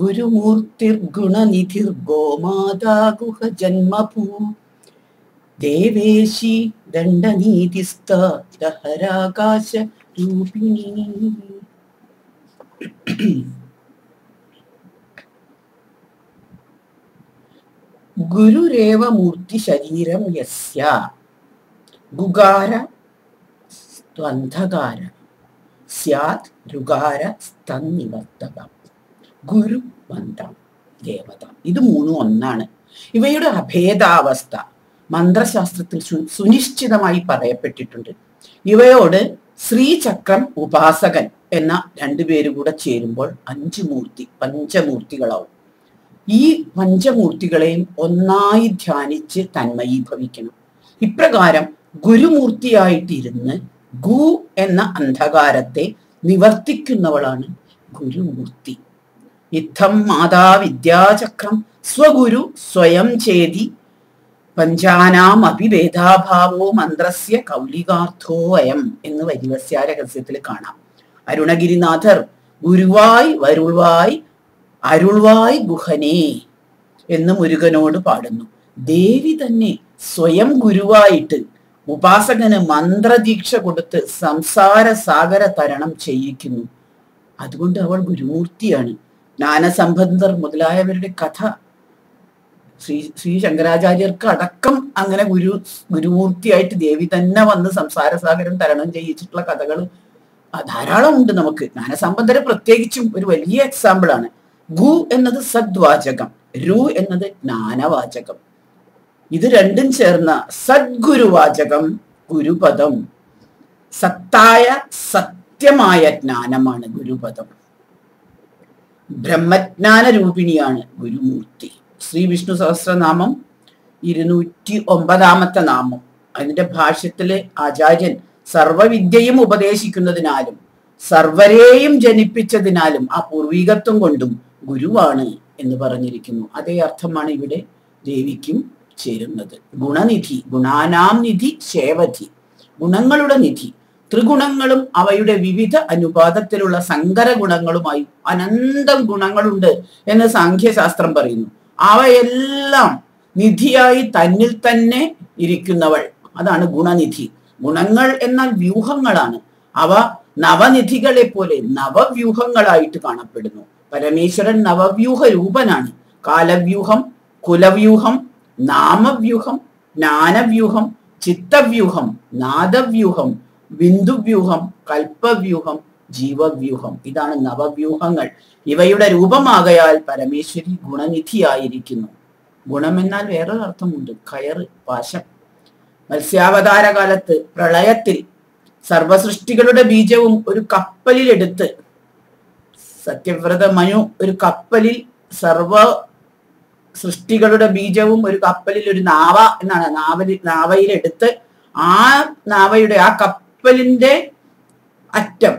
ഗുരുമൂർത്തിർഗുണനിധിർഗോമാതാ ഗുഹ ജന്മഭൂ. ദേവേശി ദണ്ഡനീതിസ്ഥ ദഹരാകാശ രൂപിണി. ഗുരുരേവ മൂർത്തി ശരീരം യസ്യ. ഗുഗാര ദ്വന്ധകാര സ്യാത് രുകാര സ്തന്നിവർത്തക. ഗുരു മന്ത്രം ദേവത. ഇത് മൂന്നും ഒന്നാണ്. ഇവയുടെ അഭേദാവസ്ഥ മന്ത്രശാസ്ത്രത്തിൽ സുനിശ്ചിതമായി പറയപ്പെട്ടിട്ടുണ്ട്. ഇവയോട് ശ്രീചക്രം ഉപാസകൻ എന്ന രണ്ടുപേരും കൂടെ ചേരുമ്പോൾ അഞ്ച് മൂർത്തി പഞ്ചമൂർത്തികളാവും. ഈ പഞ്ചമൂർത്തികളെയും ഒന്നായി ധ്യാനിച്ച് തന്മയീഭവിക്കണം. ഇപ്രകാരം ഗുരുമൂർത്തിയായിട്ടിരുന്ന് ഗു എന്ന അന്ധകാരത്തെ നിവർത്തിക്കുന്നവളാണ് ഗുരുമൂർത്തി. ഇത്തം മാതാ വിദ്യാചക്രം സ്വഗുരു സ്വയം ചേതി. പഞ്ചാനാം അഭിഭേദാഭാവോ മന്ത്രസ്യ കൗലികാർത്ഥോ അയം എന്ന് വരിവസ്യ രഹസ്യത്തിൽ കാണാം. അരുണഗിരിനാഥർ ഗുരുവായ് വരുൾവായി അരുൾവായി ഗുഹനേ എന്ന് മുരുകനോട് പാടുന്നു. ദേവി തന്നെ സ്വയം ഗുരുവായിട്ട് ഉപാസകന് മന്ത്രദീക്ഷ കൊടുത്ത് സംസാര സാഗര തരണം ചെയ്യിക്കുന്നു. അതുകൊണ്ട് അവൾ ഗുരുമൂർത്തിയാണ്. ജ്ഞാനസംബന്ധർ മുതലായവരുടെ കഥ ശ്രീ ശ്രീ ശങ്കരാചാര്യർക്ക് അടക്കം അങ്ങനെ ഗുരു ഗുരുമൂർത്തിയായിട്ട് ദേവി തന്നെ വന്ന് സംസാരസാഗരം തരണം ചെയ്യിച്ചിട്ടുള്ള കഥകൾ ധാരാളം ഉണ്ട് നമുക്ക്. ജ്ഞാനസംബന്ധരെ പ്രത്യേകിച്ചും ഒരു വലിയ എക്സാമ്പിൾ ആണ്. ഗു എന്നത് സദ്വാചകം രു എന്നത് ജ്ഞാനവാചകം. ഇത് രണ്ടും ചേർന്ന സദ്ഗുരുവാചകം ഗുരുപദം. സത്തായ സത്യമായ ജ്ഞാനമാണ് ഗുരുപദം. ബ്രഹ്മജ്ഞാന രൂപിണിയാണ് ഗുരുമൂർത്തി ശ്രീ വിഷ്ണു സഹസ്രനാമം ഇരുന്നൂറ്റി ഒമ്പതാമത്തെ നാമം. അതിന്റെ ഭാഷ്യത്തിൽ ആചാര്യൻ സർവവിദ്യയും ഉപദേശിക്കുന്നതിനാലും സർവരെയും ജനിപ്പിച്ചതിനാലും ആ പൂർവീകത്വം കൊണ്ടും ഗുരുവാണ് എന്ന് പറഞ്ഞിരിക്കുന്നു. അതേ അർത്ഥമാണ് ഇവിടെ ദേവിക്കും ചേരുന്നത്. ഗുണനിധി ഗുണാനാം നിധി ശേവധി ഗുണങ്ങളുടെ നിധി. ത്രിഗുണങ്ങളും അവയുടെ വിവിധ അനുപാതത്തിലുള്ള സങ്കര ഗുണങ്ങളുമായി അനന്തം ഗുണങ്ങളുണ്ട് എന്ന് സാഖ്യശാസ്ത്രം പറയുന്നു. അവയെല്ലാം നിധിയായി തന്നിൽ തന്നെ ഇരിക്കുന്നവൾ. അതാണ് ഗുണനിധി. ഗുണങ്ങൾ എന്നാൽ വ്യൂഹങ്ങളാണ്. അവ നവനിധികളെ പോലെ നവവ്യൂഹങ്ങളായിട്ട് കാണപ്പെടുന്നു. പരമേശ്വരൻ നവവ്യൂഹ രൂപനാണ് കാലവ്യൂഹം കുലവ്യൂഹം നാമവ്യൂഹം ജ്ഞാനവ്യൂഹം ചിത്തവ്യൂഹം നാദവ്യൂഹം ബിന്ദുവ്യൂഹം കൽപ്പവ്യൂഹം ജീവവ്യൂഹം. ഇതാണ് നവവ്യൂഹങ്ങൾ. ഇവയുടെ രൂപമാകയാൽ പരമേശ്വരി ഗുണനിധിയായിരിക്കുന്നു. ഗുണമെന്നാൽ വേറൊരു അർത്ഥമുണ്ട്. കയറ് പാശം മത്സ്യാവതാര കാലത്ത് പ്രളയത്തിൽ സർവസൃഷ്ടികളുടെ ബീജവും ഒരു കപ്പലിലെടുത്ത് സത്യവ്രത മനു ഒരു കപ്പലിൽ സർവ സൃഷ്ടികളുടെ ബീജവും ഒരു കപ്പലിൽ ഒരു നാവ എന്നാണ് നാവലി നാവയിലെടുത്ത് ആ നാവയുടെ ആ കപ്പലിന്റെ അറ്റം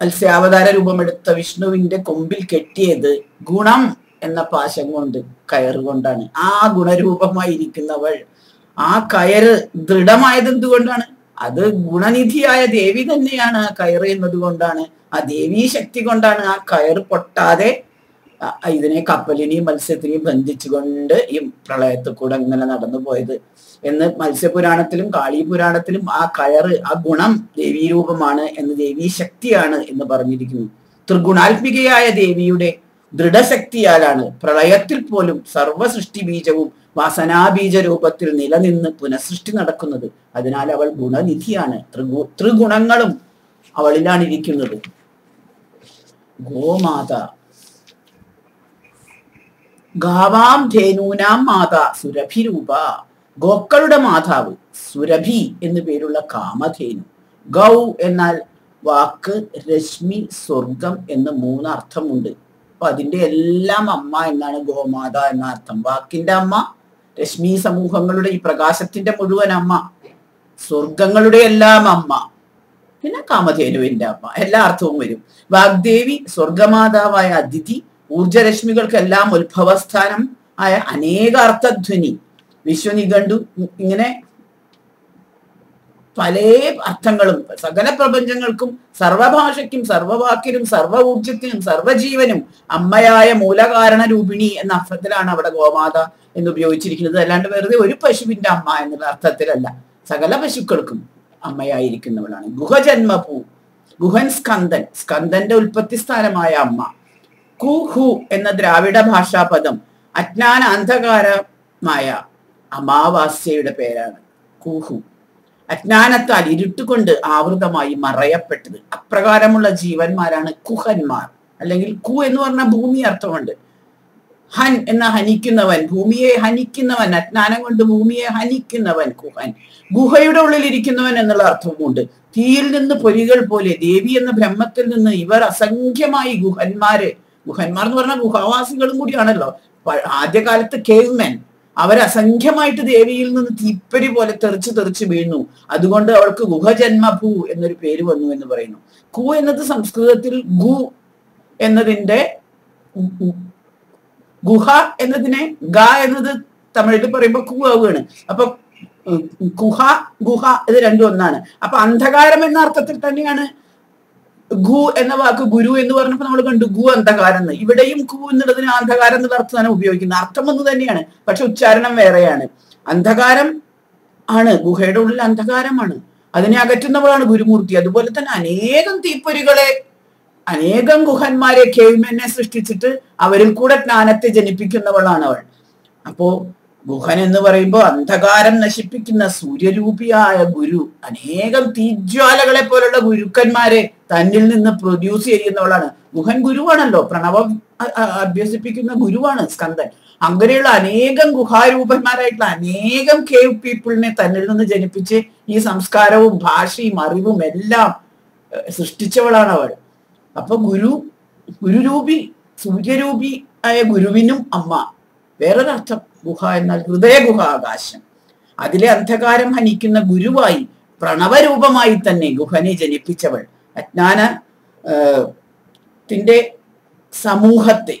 മത്സ്യാവതാര രൂപമെടുത്ത വിഷ്ണുവിന്റെ കൊമ്പിൽ കെട്ടിയത് ഗുണം എന്ന പാശം കൊണ്ട് കയറുകൊണ്ടാണ് ആ ഗുണരൂപമായിരിക്കുന്നവൾ ആ കയറ് ദൃഢമായത് എന്തുകൊണ്ടാണ് അത് ഗുണനിധിയായ ദേവി തന്നെയാണ് ആ കയറ് എന്നതുകൊണ്ടാണ് ആ ദേവീ ശക്തി കൊണ്ടാണ് ആ കയറ് പൊട്ടാതെ ഇതിനെ കപ്പലിനെയും മത്സ്യത്തിനെയും ബന്ധിച്ചുകൊണ്ട് ഈ പ്രളയത്തിൽ കൂടെ ഇങ്ങനെ നടന്നു പോയത്. എന്ന് മത്സ്യപുരാണത്തിലും കാളി പുരാണത്തിലും ആ കയറ് ആ ഗുണം ദേവീ രൂപമാണ് എന്ന് ദേവീ ശക്തിയാണ് എന്ന് പറഞ്ഞിരിക്കുന്നു. ത്രിഗുണാത്മികയായ ദേവിയുടെ ദൃഢശക്തിയാലാണ് പ്രളയത്തിൽ പോലും സർവ സൃഷ്ടി ബീജവും വാസനാബീജ രൂപത്തിൽ നിലനിന്ന് പുനഃസൃഷ്ടി നടക്കുന്നത്. അതിനാൽ അവൾ ഗുണനിധിയാണ്. ത്രിഗു ത്രിഗുണങ്ങളും അവളിലാണ് ഇരിക്കുന്നത്. ഗോമാത ഗാവാം ധേനൂനാം സുരഭി സുരഭിരൂപ ഗോക്കളുടെ മാതാവ് സുരഭി എന്ന് പേരുള്ള കാമധേനു. ഗൗ എന്നാൽ വാക്ക് രശ്മി സ്വർഗം എന്ന് മൂന്നർത്ഥമുണ്ട്. അപ്പൊ അതിന്റെ എല്ലാം അമ്മ എന്നാണ് ഗോമാത എന്ന അർത്ഥം. വാക്കിന്റെ അമ്മ രശ്മി സമൂഹങ്ങളുടെ ഈ പ്രകാശത്തിന്റെ മുഴുവൻ അമ്മ സ്വർഗങ്ങളുടെ എല്ലാം അമ്മ പിന്നെ കാമധേനുവിന്റെ അമ്മ. എല്ലാ അർത്ഥവും വരും. വാഗ്ദേവി സ്വർഗമാതാവായ അതിഥി ഊർജരശ്മികൾക്കെല്ലാം ഉത്ഭവസ്ഥാനം ആയ അനേക അർത്ഥധ്വനി. വിശ്വനിഘണ്ടു ഇങ്ങനെ പല അർത്ഥങ്ങളും സകല പ്രപഞ്ചങ്ങൾക്കും സർവഭാഷയ്ക്കും സർവവാക്കിനും സർവ ഊർജത്തിനും സർവജീവനും അമ്മയായ മൂലകാരണ രൂപിണി എന്ന അർത്ഥത്തിലാണ് അവിടെ ഗോമാത എന്ന് ഉപയോഗിച്ചിരിക്കുന്നത് അല്ലാണ്ട് വെറുതെ ഒരു പശുവിന്റെ അമ്മ എന്നുള്ള അർത്ഥത്തിലല്ല. സകല പശുക്കൾക്കും അമ്മയായിരിക്കുന്നവളാണ്. ഗുഹജന്മപൂ ഗുഹൻ സ്കന്ദൻ സ്കന്ദന്റെ ഉൽപ്പത്തി സ്ഥാനമായ അമ്മ. കുഹു എന്ന ദ്രാവിഡ ഭാഷാ പദം അജ്ഞാന അന്ധകാരമായ അമാവാസ്യയുടെ പേരാണ്. കൂഹു അജ്ഞാനത്താൽ ഇരുട്ടുകൊണ്ട് ആവൃതമായി മറയപ്പെട്ടത്. അപ്രകാരമുള്ള ജീവന്മാരാണ് കുഹന്മാർ. അല്ലെങ്കിൽ കു എന്ന് പറഞ്ഞ ഭൂമി അർത്ഥമുണ്ട്. ഹൻ എന്ന ഹനിക്കുന്നവൻ ഭൂമിയെ ഹനിക്കുന്നവൻ അജ്ഞാനം കൊണ്ട് ഭൂമിയെ ഹനിക്കുന്നവൻ കുഹൻ. ഗുഹയുടെ ഉള്ളിൽ ഇരിക്കുന്നവൻ എന്നുള്ള അർത്ഥവുമുണ്ട്. തീയിൽ നിന്ന് പൊരികൾ പോലെ ദേവി എന്ന ബ്രഹ്മത്തിൽ നിന്ന് ഇവർ അസംഖ്യമായി ഗുഹന്മാരെ ഗുഹന്മാർ എന്ന് പറഞ്ഞാൽ ഗുഹാവാസികളും കൂടിയാണല്ലോ. ആദ്യകാലത്ത് കേവ് മെൻ അവർ അസംഖ്യമായിട്ട് ദേവിയിൽ നിന്ന് തീപ്പരി പോലെ തെറിച്ച് തെറിച്ച് വീണു. അതുകൊണ്ട് അവൾക്ക് ഗുഹജന്മഭൂ എന്നൊരു പേര് വന്നു എന്ന് പറയുന്നു. കു എന്നത് സംസ്കൃതത്തിൽ ഗു എന്നതിന്റെ ഗുഹ എന്നതിനെ ഗ എന്നത് തമിഴിൽ പറയുമ്പോൾ കു ആവുകയാണ്. അപ്പൊ ഗുഹ ഗുഹ ഇത് രണ്ടും ഒന്നാണ്. അപ്പൊ അന്ധകാരം എന്ന അർത്ഥത്തിൽ തന്നെയാണ് ഗു എന്ന വാക്ക് ഗുരു എന്ന് പറഞ്ഞപ്പോൾ നമ്മൾ കണ്ടു. ഗു അന്ധകാരം എന്ന്. ഇവിടെയും ഗു എന്നുള്ളതിന് അന്ധകാരം എന്നുള്ള അർത്ഥമാണ് ഉപയോഗിക്കുന്നത്. അർത്ഥം ഒന്ന് തന്നെയാണ്. പക്ഷെ ഉച്ചാരണം വേറെയാണ്. അന്ധകാരം ആണ്. ഗുഹയുടെ ഉള്ളിൽ അന്ധകാരമാണ്. അതിനെ അകറ്റുന്നവളാണ് ഗുരുമൂർത്തി. അതുപോലെ തന്നെ അനേകം തീപ്പൊരികളെ അനേകം ഗുഹന്മാരെ കേവിമെന്നെ സൃഷ്ടിച്ചിട്ട് അവരിൽ കൂടെ ജ്ഞാനത്തെ ജനിപ്പിക്കുന്നവളാണ് അവൾ. അപ്പോ ഗുഹൻ എന്ന് പറയുമ്പോൾ അന്ധകാരം നശിപ്പിക്കുന്ന സൂര്യരൂപിയായ ഗുരു അനേകം തീജ്വാലകളെ പോലുള്ള ഗുരുക്കന്മാരെ തന്നിൽ നിന്ന് പ്രൊഡ്യൂസ് ചെയ്യുന്നവളാണ്. ഗുഹൻ ഗുരുവാണല്ലോ പ്രണവം അഭ്യസിപ്പിക്കുന്ന ഗുരുവാണ് സ്കന്ദൻ. അങ്ങനെയുള്ള അനേകം ഗുഹാരൂപന്മാരായിട്ടുള്ള അനേകം കേവ് പീപ്പിളിനെ തന്നിൽ നിന്ന് ജനിപ്പിച്ച് ഈ സംസ്കാരവും ഭാഷയും അറിവും എല്ലാം സൃഷ്ടിച്ചവളാണ് അവൾ. അപ്പൊ ഗുരു ഗുരുരൂപി സൂര്യരൂപി ആയ ഗുരുവിനും അമ്മ. വേറൊരർത്ഥം ഗുഹ എന്നാൽ ഹൃദയ ഗുഹ ആകാശം അതിലെ അന്ധകാരം ഹനിക്കുന്ന ഗുരുവായി പ്രണവരൂപമായി തന്നെ ഗുഹനെ ജനിപ്പിച്ചവൾ. അജ്ഞാന ത്തിന്റെ സമൂഹത്തെ.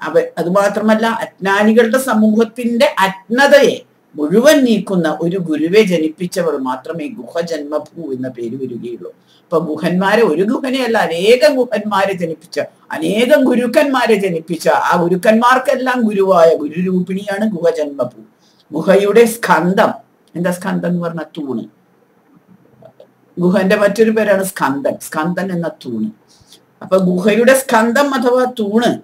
അവ അതുമാത്രമല്ല അജ്ഞാനികളുടെ സമൂഹത്തിന്റെ അജ്ഞതയെ മുഴുവൻ നീക്കുന്ന ഒരു ഗുരുവെ ജനിപ്പിച്ചവർ മാത്രമേ ഗുഹജന്മഭൂ എന്ന പേര് വരികയുള്ളൂ. അപ്പൊ ഗുഹന്മാരെ ഒരു ഗുഹനെയല്ല അനേകം ഗുഹന്മാരെ ജനിപ്പിച്ച അനേകം ഗുരുക്കന്മാരെ ജനിപ്പിച്ച ആ ഗുരുക്കന്മാർക്കെല്ലാം ഗുരുവായ ഗുരുരൂപിണിയാണ് ഗുഹജന്മഭൂ. ഗുഹയുടെ സ്കന്ധം. എന്താ സ്കന്ധം എന്ന് പറഞ്ഞ തൂണ്. ഗുഹന്റെ മറ്റൊരു പേരാണ് സ്കന്ധൻ സ്കന്ധൻ എന്ന തൂണ്. അപ്പൊ ഗുഹയുടെ സ്കന്ധം അഥവാ തൂണ്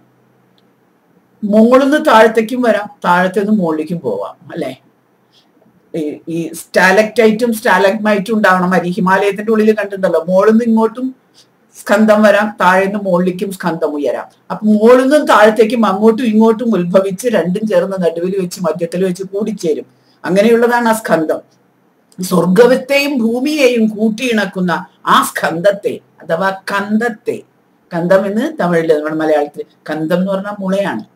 മുകളിൽ നിന്ന് താഴത്തേക്കും വരാം. താഴത്തേന്ന് മുകളിലേക്കും പോവാം. അല്ലെ? ഈ- സ്റ്റാലക്റ്റൈറ്റും സ്റ്റാലഗ്മൈറ്റും ഉണ്ടാവണം. അരി ഹിമാലയത്തിന്റെ ഉള്ളിൽ കണ്ടിട്ടുണ്ടല്ലോ. മുകളിൽ നിന്ന് ഇങ്ങോട്ടും സ്കന്ധം വരാം താഴെ നിന്ന് മുകളിലേക്കും സ്കന്ധം ഉയരാം. അപ്പൊ മുകളിൽ നിന്നും താഴത്തേക്കും അങ്ങോട്ടും ഇങ്ങോട്ടും ഉത്ഭവിച്ച് രണ്ടും ചേർന്ന് നടുവിൽ വെച്ച് മധ്യത്തിൽ വെച്ച് കൂടിച്ചേരും. അങ്ങനെയുള്ളതാണ് ആ സ്കന്ധം. സ്വർഗവത്തെയും ഭൂമിയെയും കൂട്ടിയിണക്കുന്ന ആ സ്കന്ധത്തെ അഥവാ കന്ധത്തെ. കന്ധം എന്ന് തമിഴിൽ നമ്മുടെ മലയാളത്തിൽ കന്ധം എന്ന് പറഞ്ഞാൽ മുളയാണ്.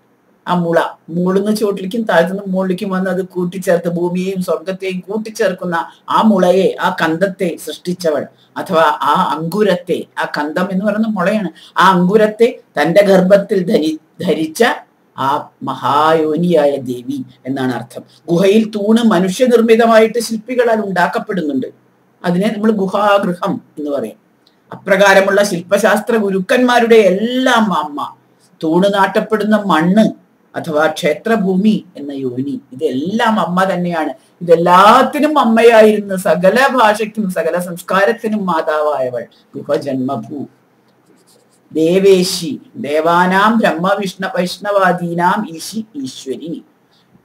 ആ മുള. മുളുന്ന ചുവട്ടിലേക്കും താഴ്ത്തുന്ന മുകളിലേക്കും വന്ന് അത് കൂട്ടിച്ചേർത്ത് ഭൂമിയെയും സ്വർഗത്തെയും കൂട്ടിച്ചേർക്കുന്ന ആ മുളയെ ആ കന്തത്തെ സൃഷ്ടിച്ചവൾ. അഥവാ ആ അങ്കുരത്തെ ആ കന്തം എന്ന് പറയുന്ന മുളയാണ്. ആ അങ്കുരത്തെ തന്റെ ഗർഭത്തിൽ ധരി ധരിച്ച ആ മഹായോനിയായ ദേവി എന്നാണ് അർത്ഥം. ഗുഹയിൽ തൂണ് മനുഷ്യനിർമ്മിതമായിട്ട് ശില്പികളാൽ ഉണ്ടാക്കപ്പെടുന്നുണ്ട്. അതിനെ നമ്മൾ ഗുഹാഗൃഹം എന്ന് പറയും. അപ്രകാരമുള്ള ശില്പശാസ്ത്ര ഗുരുക്കന്മാരുടെ എല്ലാം അമ്മ. തൂണ് നാട്ടപ്പെടുന്ന മണ്ണ് അഥവാ ക്ഷേത്രഭൂമി എന്ന യോനി. ഇതെല്ലാം അമ്മ തന്നെയാണ്. ഇതെല്ലാത്തിനും അമ്മയായിരുന്നു സകല ഭാഷയ്ക്കും സകല സംസ്കാരത്തിനും മാതാവായവൾ. ഗുഹജന്മഭൂ. ദേവേശി. ദേവാനാം ബ്രഹ്മ വിഷ്ണു വൈഷ്ണവാദീനാം ഈശി ഈശ്വരി.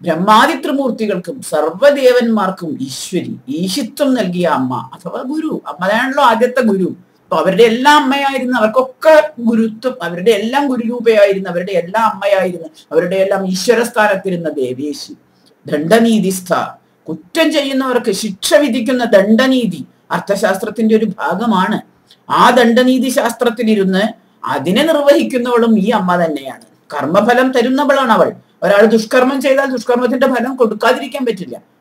ബ്രഹ്മാദി ത്രിമൂർത്തികൾക്കും സർവദേവന്മാർക്കും ഈശ്വരി. ഈശിത്വം നൽകിയ അമ്മ. അഥവാ ഗുരു. അമ്മയാണല്ലോ ആദ്യത്തെ ഗുരു. അപ്പൊ അവരുടെ എല്ലാം അമ്മയായിരുന്നു. അവർക്കൊക്കെ ഗുരുത്വം അവരുടെ എല്ലാം ഗുരുരൂപയായിരുന്നു അവരുടെ എല്ലാം അമ്മയായിരുന്നു അവരുടെ എല്ലാം ഈശ്വര സ്ഥാനത്തിരുന്ന ദേവേശി ദണ്ഡനീതിസ്ഥ. കുറ്റം ചെയ്യുന്നവർക്ക് ശിക്ഷ വിധിക്കുന്ന ദണ്ഡനീതി അർത്ഥശാസ്ത്രത്തിന്റെ ഒരു ഭാഗമാണ്. ആ ദണ്ഡനീതി ശാസ്ത്രത്തിലിരുന്ന് അതിനെ നിർവഹിക്കുന്നവളും ഈ അമ്മ തന്നെയാണ്. കർമ്മഫലം തരുന്നവളാണ് അവൾ ഒരാൾ ദുഷ്കർമ്മം ചെയ്താൽ ദുഷ്കർമ്മത്തിന്റെ ഫലം കൊടുക്കാതിരിക്കാൻ പറ്റില്ല.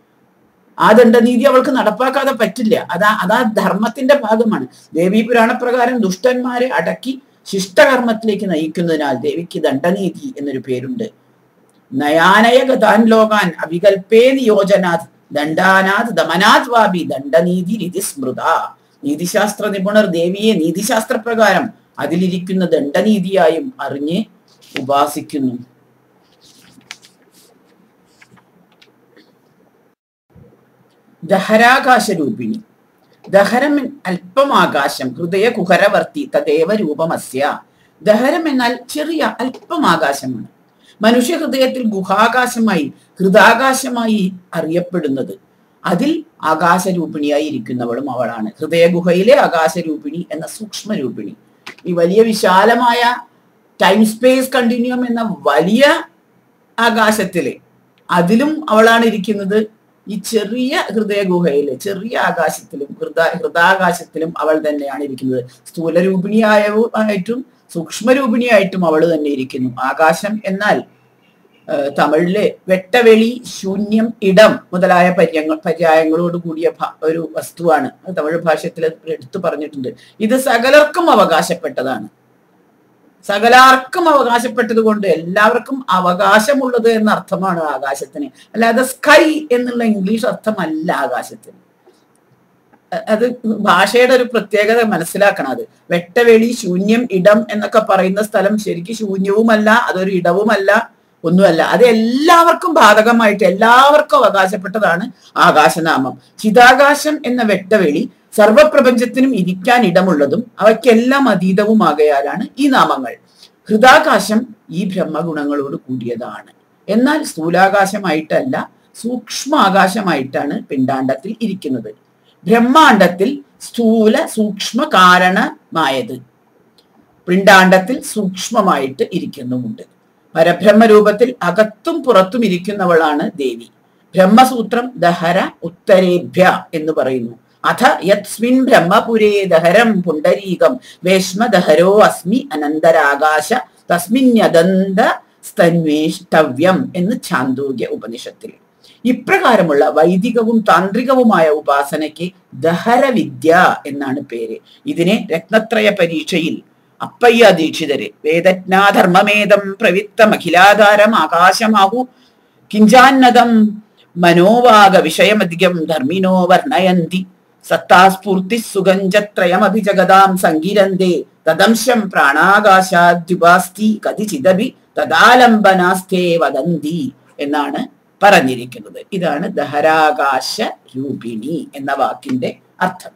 ആ ദണ്ഡനീതി അവൾക്ക് നടപ്പാക്കാതെ പറ്റില്ല. അതാ അതാ ധർമ്മത്തിന്റെ ഭാഗമാണ്. ദേവീ പുരാണപ്രകാരം ദുഷ്ടന്മാരെ അടക്കി ശിഷ്ടകർമ്മത്തിലേക്ക് നയിക്കുന്നതിനാൽ ദേവിക്ക് ദണ്ഡനീതി എന്നൊരു പേരുണ്ട്. നയാനയ ഗതാൻ ലോകാൻ അവികൽപേ നിയോജനാത് ദണ്ഡാനാഥ് ദമനാഥ് വാപി ദണ്ഡനീതി രീതി സ്മൃത. നീതിശാസ്ത്ര നിപുണർ ദേവിയെ നീതിശാസ്ത്ര പ്രകാരം അതിലിരിക്കുന്ന ദണ്ഡനീതിയായും അറിഞ്ഞ് ഉപാസിക്കുന്നു. ദഹരാകാശ രൂപിണി ദഹരം അല്പമാകാശം ഹൃദയ കുഹരവർത്തി തദേവ രൂപമസ്യ. ദഹരം എന്നാൽ ചെറിയ അല്പം ആകാശമാണ് മനുഷ്യ ഹൃദയത്തിൽ ഗുഹാകാശമായി ഹൃദാകാശമായി അറിയപ്പെടുന്നത്. അതിൽ ആകാശരൂപിണിയായി ഇരിക്കുന്നവളും അവളാണ്. ഹൃദയഗുഹയിലെ ആകാശരൂപിണി എന്ന സൂക്ഷ്മരൂപിണി. ഈ വലിയ വിശാലമായ ടൈം സ്പേസ് കണ്ടിന്യൂം എന്ന വലിയ ആകാശത്തിലെ അതിലും അവളാണ് ഇരിക്കുന്നത്. ഈ ചെറിയ ഹൃദയ ഗുഹയിൽ ചെറിയ ആകാശത്തിലും ഹൃദ ഹൃദാകാശത്തിലും അവൾ തന്നെയാണ് ഇരിക്കുന്നത്. സ്ഥൂലരൂപിണിയായിട്ടും സൂക്ഷ്മരൂപിണിയായിട്ടും അവൾ തന്നെ ഇരിക്കുന്നു. ആകാശം എന്നാൽ തമിഴിലെ വെട്ടവെളി ശൂന്യം ഇടം മുതലായ പര്യങ്ങൾ പര്യായങ്ങളോട് കൂടിയ ഒരു വസ്തുവാണ്. തമിഴ് ഭാഷത്തിൽ എടുത്തു പറഞ്ഞിട്ടുണ്ട്. ഇത് സകലർക്കും അവകാശപ്പെട്ടതാണ്. സകലാർക്കും അവകാശപ്പെട്ടത് കൊണ്ട് എല്ലാവർക്കും അവകാശമുള്ളത് എന്ന അർത്ഥമാണ് ആകാശത്തിന്. അല്ലാതെ സ്കൈ എന്നുള്ള ഇംഗ്ലീഷ് അർത്ഥമല്ല ആകാശത്തിന്. അത് ഭാഷയുടെ ഒരു പ്രത്യേകത മനസ്സിലാക്കണം അത്. വെട്ടവെളി ശൂന്യം ഇടം എന്നൊക്കെ പറയുന്ന സ്ഥലം ശരിക്കും ശൂന്യവുമല്ല അതൊരു ഇടവുമല്ല. ഒന്നുമല്ല. അത് എല്ലാവർക്കും ബാധകമായിട്ട് എല്ലാവർക്കും അവകാശപ്പെട്ടതാണ് ആകാശനാമം. ചിതാകാശം എന്ന വെട്ടവെളി സർവപ്രപഞ്ചത്തിനും ഇരിക്കാൻ ഇടമുള്ളതും അവയ്ക്കെല്ലാം അതീതവുമാകയാലാണ് ഈ നാമങ്ങൾ. ഹൃദാകാശം ഈ ബ്രഹ്മഗുണങ്ങളോട് കൂടിയതാണ്. എന്നാൽ സ്ഥൂലാകാശമായിട്ടല്ല സൂക്ഷ്മാകാശമായിട്ടാണ് പിണ്ടാണ്ടത്തിൽ ഇരിക്കുന്നത്. ബ്രഹ്മാണ്ടത്തിൽ സ്ഥൂല സൂക്ഷ്മ കാരണമായത് പിണ്ടാണ്ടത്തിൽ സൂക്ഷ്മമായിട്ട് ഇരിക്കുന്നുമുണ്ട്. പരബ്രഹ്മരൂപത്തിൽ അകത്തും പുറത്തും ഇരിക്കുന്നവളാണ് ദേവി. ബ്രഹ്മസൂത്രം ദഹര ഉത്തരേഭ്യ എന്ന് പറയുന്നു. അഥ യസ്മിൻ ബ്രഹ്മപുരേ ദഹരം പുണ്ടരീകം വേഷ്മദഹരോ അസ്മി അനന്തരാകാശ തസ്മിന്യദന്ത സ്തന്വേഷ്ടവ്യം എന്ന് ചാന്തോഗ്യ ഉപനിഷത്തിൽ. ഇപ്രകാരമുള്ള വൈദികവും താന്ത്രികവുമായ ഉപാസനയ്ക്ക് ദഹരവിദ്യ എന്നാണ് പേര്. ഇതിനെ രത്നത്രയ പരീക്ഷയിൽ അപ്പയ്യ ദീക്ഷിതര്. വേദജ്ഞാധർമ്മമേതം പ്രവിത്തമഖിലാധാരം ആകാശമാഹു കിഞ്ചാന്നതം മനോവാഗ വിഷയമധികം ധർമ്മിനോ വർണയന്തി. സത്താസ്ഫൂർത്തി സുഗഞ്ചത്രയമഭി ജഗതാം സങ്കീരന്തേ തദംശം പ്രാണാകാശാദ്യുപാസ്തി കതിചിതപി തദാലംബനാസ്തേ വദന്തി എന്നാണ് പറഞ്ഞിരിക്കുന്നത്. ഇതാണ് ദഹരാകാശ രൂപിണി എന്ന വാക്കിന്റെ അർത്ഥം.